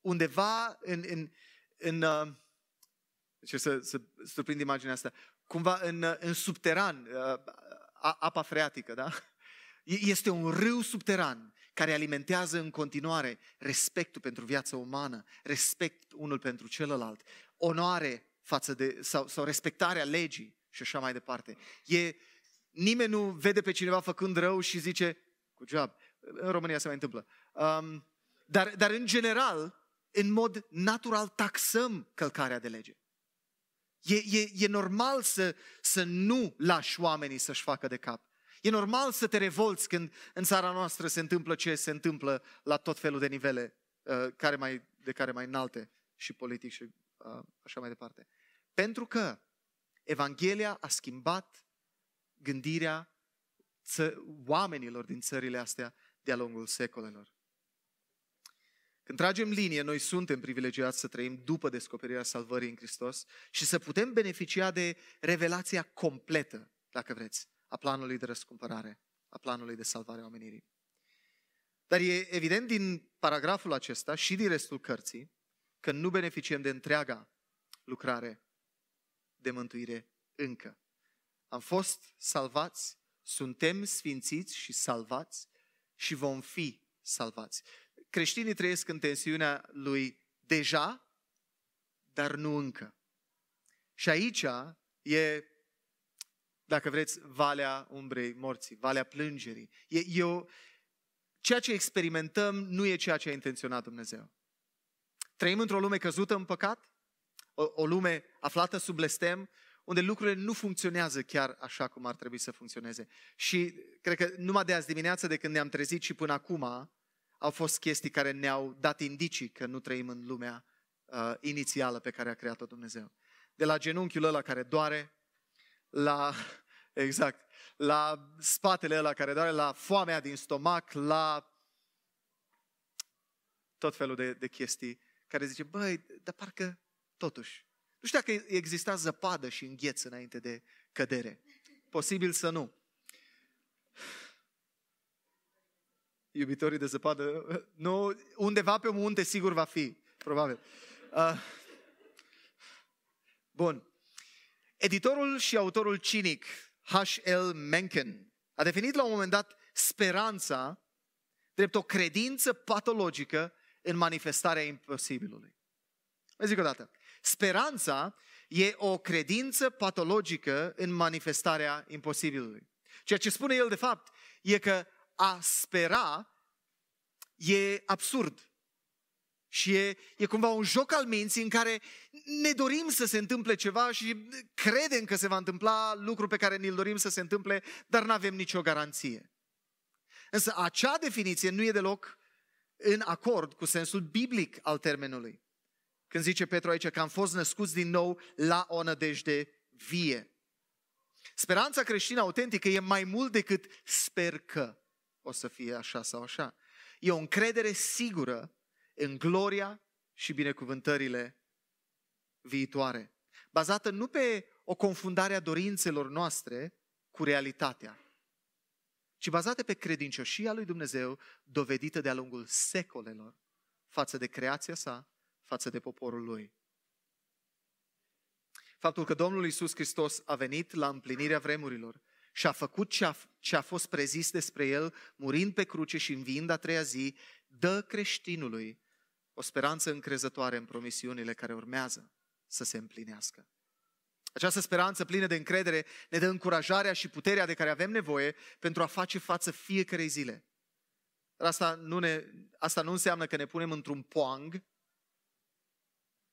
undeva în, în, în uh, ce să, să surprind imaginea asta, cumva în, uh, în subteran, apa freatică, da? Este un râu subteran care alimentează în continuare respectul pentru viața umană, respect unul pentru celălalt, onoare față de, sau, sau respectarea legii și așa mai departe. E, nimeni nu vede pe cineva făcând rău și zice, cu job. În România se mai întâmplă. Um, dar, dar în general, în mod natural, taxăm călcarea de lege. E, e, e normal să, să nu lași oamenii să-și facă de cap. E normal să te revolți când în țara noastră se întâmplă ce se întâmplă la tot felul de nivele uh, care mai, de care mai înalte și politic și uh, așa mai departe. Pentru că Evanghelia a schimbat gândirea ță- oamenilor din țările astea de-a lungul secolelor. Când tragem linie, noi suntem privilegiați să trăim după descoperirea salvării în Hristos și să putem beneficia de revelația completă, dacă vreți, a planului de răscumpărare, a planului de salvare a omenirii. Dar e evident din paragraful acesta și din restul cărții că nu beneficiem de întreaga lucrare de mântuire încă. Am fost salvați, suntem sfințiți și salvați și vom fi salvați. Creștinii trăiesc în tensiunea lui deja, dar nu încă. Și aici e dacă vreți, valea umbrei morții, valea plângerii. E, e o, ceea ce experimentăm nu e ceea ce a intenționat Dumnezeu. Trăim într-o lume căzută în păcat, o, o lume aflată sub blestem, unde lucrurile nu funcționează chiar așa cum ar trebui să funcționeze. Și cred că numai de azi dimineață, de când ne-am trezit și până acum, au fost chestii care ne-au dat indicii că nu trăim în lumea uh, inițială pe care a creat-o Dumnezeu. De la genunchiul ăla care doare, la, exact, la spatele ăla care doare, la foamea din stomac, la tot felul de, de chestii care zice, băi, dar parcă totuși. Nu știu dacă exista zăpadă și îngheț înainte de cădere. Posibil să nu. Iubitorii de zăpadă, nu, undeva pe munte sigur va fi, probabil. Uh, bun. Editorul și autorul cinic H.L. Mencken a definit la un moment dat speranța drept o credință patologică în manifestarea imposibilului. Mai zic o dată. Speranța e o credință patologică în manifestarea imposibilului. Ceea ce spune el de fapt e că a spera e absurd. Și e, e cumva un joc al minții în care ne dorim să se întâmple ceva și credem că se va întâmpla lucru pe care ne-l dorim să se întâmple, dar nu avem nicio garanție. Însă acea definiție nu e deloc în acord cu sensul biblic al termenului. Când zice Petru aici că am fost născuți din nou la o nădejde vie. Speranța creștină autentică e mai mult decât sper că o să fie așa sau așa. E o încredere sigură în gloria și binecuvântările viitoare, bazată nu pe o confundare a dorințelor noastre cu realitatea, ci bazată pe credincioșia lui Dumnezeu dovedită de-a lungul secolelor față de creația sa, față de poporul lui. Faptul că Domnul Iisus Hristos a venit la împlinirea vremurilor și a făcut ce a, ce a fost prezis despre El, murind pe cruce și înviind a treia zi, dă creștinului o speranță încrezătoare în promisiunile care urmează să se împlinească. Această speranță plină de încredere ne dă încurajarea și puterea de care avem nevoie pentru a face față fiecarei zile. Dar asta nu, ne, asta nu înseamnă că ne punem într-un poang,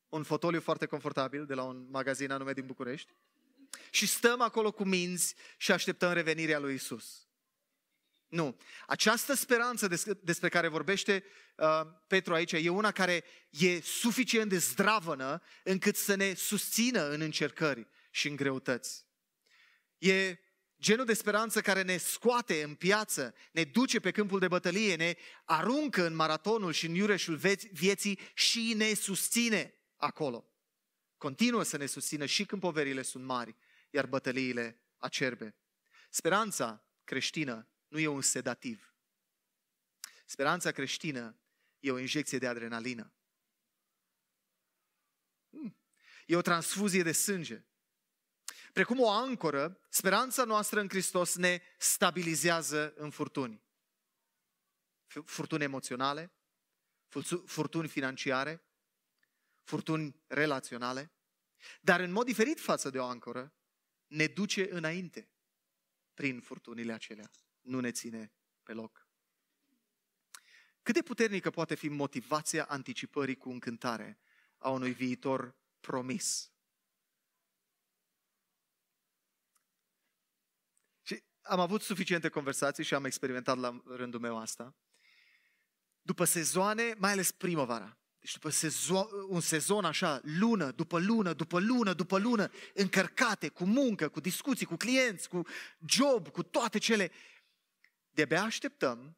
un fotoliu foarte confortabil de la un magazin anume din București, și stăm acolo cu minți și așteptăm revenirea lui Isus. Nu. Această speranță despre care vorbește uh, Petru aici e una care e suficient de zdravănă încât să ne susțină în încercări și în greutăți. E genul de speranță care ne scoate în piață, ne duce pe câmpul de bătălie, ne aruncă în maratonul și în iureșul vieții și ne susține acolo. Continuă să ne susțină și când poverile sunt mari, iar bătăliile acerbe. Speranța creștină nu e un sedativ. Speranța creștină e o injecție de adrenalină. Hmm. E o transfuzie de sânge. Precum o ancoră, speranța noastră în Hristos ne stabilizează în furtuni. Furtuni emoționale, furtuni financiare, furtuni relaționale, dar în mod diferit față de o ancoră, ne duce înainte prin furtunile acelea. Nu ne ține pe loc. Cât de puternică poate fi motivația anticipării cu încântare a unui viitor promis? Și am avut suficiente conversații și am experimentat la rândul meu asta. După sezoane, mai ales primăvara, deci după sezon, un sezon așa, lună după lună, după lună, după lună, încărcate cu muncă, cu discuții, cu clienți, cu job, cu toate cele, de-abia așteptăm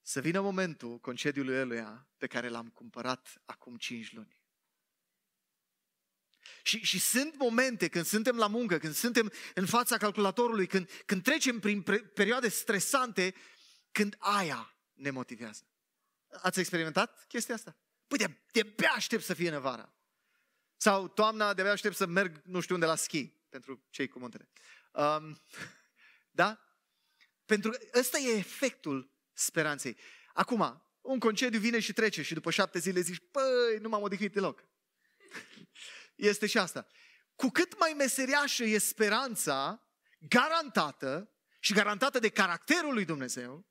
să vină momentul concediului eluia pe care l-am cumpărat acum 5 luni. Și, și sunt momente când suntem la muncă, când suntem în fața calculatorului, când, când trecem prin pre- perioade stresante, când aia ne motivează. Ați experimentat chestia asta? Păi de, de aștept să fie vara. Sau toamna, de aștept să merg nu știu unde la schi, pentru cei cu muntele. Um, da? Pentru că ăsta e efectul speranței. Acum, un concediu vine și trece și după șapte zile zici, păi, nu m-am odihnit deloc. Este și asta. Cu cât mai meseriașă e speranța, garantată și garantată de caracterul lui Dumnezeu,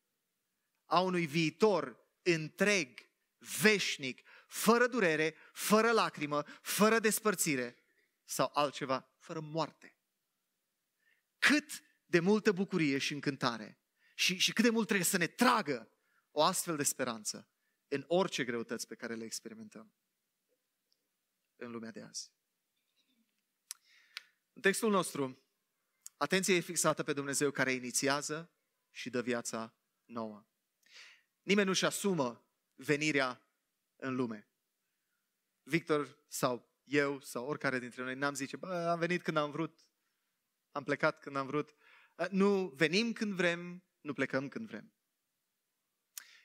a unui viitor întreg, veșnic, fără durere, fără lacrimă, fără despărțire sau altceva, fără moarte. Cât de multă bucurie și încântare și, și cât de mult trebuie să ne tragă o astfel de speranță în orice greutăți pe care le experimentăm în lumea de azi. În textul nostru, atenția e fixată pe Dumnezeu care inițiază și dă viața nouă. Nimeni nu-și asumă venirea în lume. Victor sau eu sau oricare dintre noi n-am zice, bă, am venit când am vrut, am plecat când am vrut. Nu venim când vrem, nu plecăm când vrem.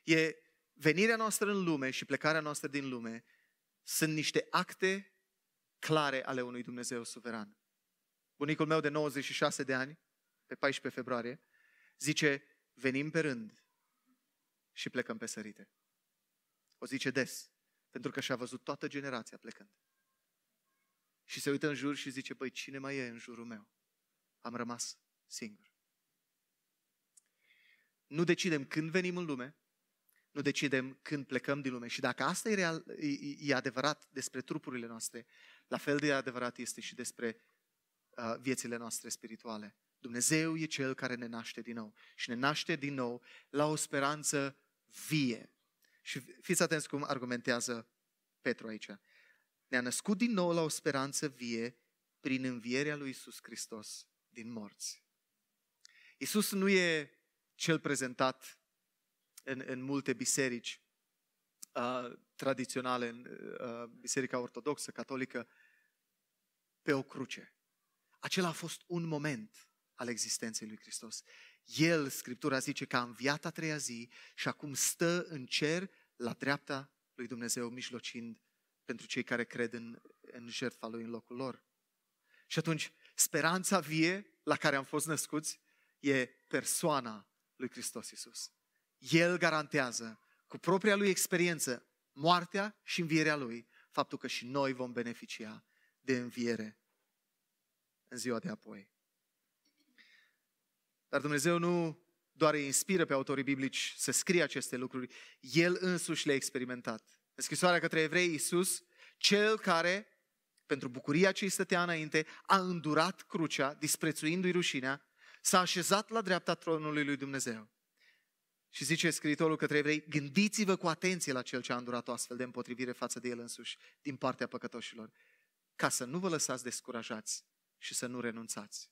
E venirea noastră în lume și plecarea noastră din lume sunt niște acte clare ale unui Dumnezeu suveran. Bunicul meu de 96 de ani, pe 14 februarie, zice, venim pe rând și plecăm pe sărite. O zice des, pentru că și-a văzut toată generația plecând. Și se uită în jur și zice, băi, cine mai e în jurul meu? Am rămas singur. Nu decidem când venim în lume, nu decidem când plecăm din lume. Și dacă asta e, real, e, e adevărat despre trupurile noastre, la fel de adevărat este și despre uh, viețile noastre spirituale. Dumnezeu e Cel care ne naște din nou. Și ne naște din nou la o speranță vie. Și fiți atenți cum argumentează Petru aici. Ne-a născut din nou la o speranță vie prin învierea lui Isus Hristos din morți. Isus nu e cel prezentat în, în multe biserici uh, tradiționale, în uh, biserica ortodoxă, catolică, pe o cruce. Acela a fost un moment al existenței lui Hristos. El, Scriptura zice că a înviat a treia zi și acum stă în cer la dreapta lui Dumnezeu, mijlocind pentru cei care cred în, în jertfa lui în locul lor. Și atunci, speranța vie la care am fost născuți e persoana lui Hristos Iisus. El garantează cu propria lui experiență moartea și învierea lui, faptul că și noi vom beneficia de înviere în ziua de apoi. Dar Dumnezeu nu doar îi inspiră pe autorii biblici să scrie aceste lucruri, El însuși le-a experimentat. În scrisoarea către evrei, Iisus, cel care, pentru bucuria ce îi stătea înainte, a îndurat crucea, disprețuindu-i rușinea, s-a așezat la dreapta tronului lui Dumnezeu. Și zice scriitorul către evrei, gândiți-vă cu atenție la cel ce a îndurat o astfel de împotrivire față de el însuși din partea păcătoșilor, ca să nu vă lăsați descurajați și să nu renunțați.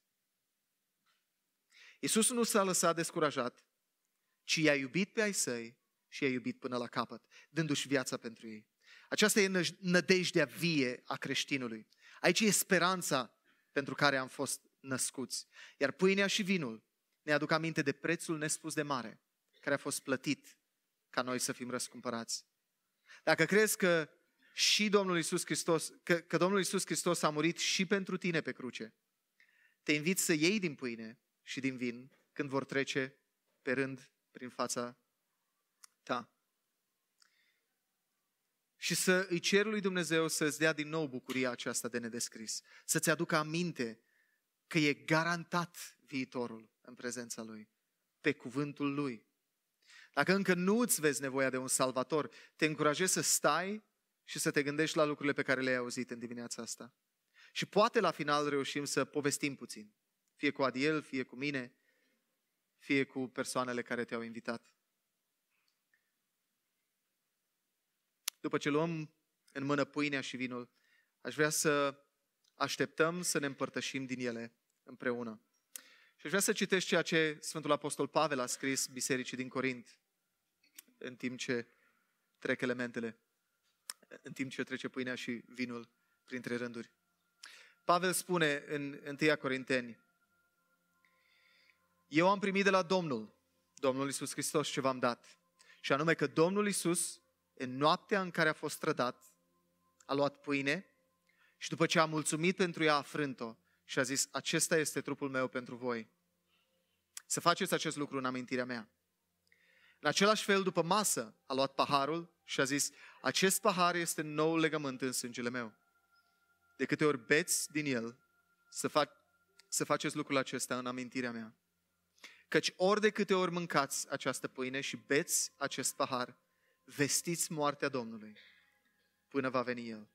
Iisus nu s-a lăsat descurajat, ci i-a iubit pe ai săi și i-a iubit până la capăt, dându-și viața pentru ei. Aceasta e nădejdea vie a creștinului. Aici e speranța pentru care am fost născuți. Iar pâinea și vinul ne aduc aminte de prețul nespus de mare care a fost plătit ca noi să fim răscumpărați. Dacă crezi că și Domnul Isus Hristos, că, că Domnul Isus Hristos a murit și pentru tine pe cruce, te invit să iei din pâine și din vin când vor trece pe rând prin fața ta. Și să îi cer lui Dumnezeu să-ți dea din nou bucuria aceasta de nedescris. Să-ți aducă aminte că e garantat viitorul în prezența Lui, pe cuvântul Lui. Dacă încă nu îți vezi nevoia de un salvator, te încurajez să stai și să te gândești la lucrurile pe care le-ai auzit în dimineața asta. Și poate la final reușim să povestim puțin. Fie cu Adiel, fie cu mine, fie cu persoanele care te-au invitat. După ce luăm în mână pâinea și vinul, aș vrea să așteptăm să ne împărtășim din ele împreună. Și aș vrea să citești ceea ce Sfântul Apostol Pavel a scris bisericii din Corint în timp ce trec elementele, în timp ce trece pâinea și vinul printre rânduri. Pavel spune în 1 Corinteni, Eu am primit de la Domnul, Domnul Isus Hristos, ce v-am dat. Și anume că Domnul Isus, în noaptea în care a fost trădat, a luat pâine și după ce a mulțumit pentru ea, a frânt-o și a zis, acesta este trupul meu pentru voi. Să faceți acest lucru în amintirea mea. În același fel, după masă, a luat paharul și a zis, acest pahar este nou legământ în sângele meu. De câte ori beți din el, să, fac, să faceți lucrul acesta în amintirea mea. Căci ori de câte ori mâncați această pâine și beți acest pahar, vestiți moartea Domnului până va veni El.